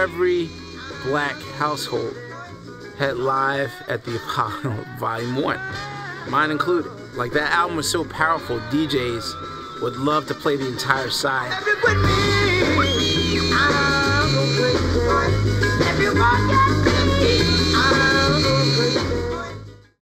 Every black household had live at the Apollo Volume 1, mine included. Like that album was so powerful, DJs would love to play the entire side. Everybody,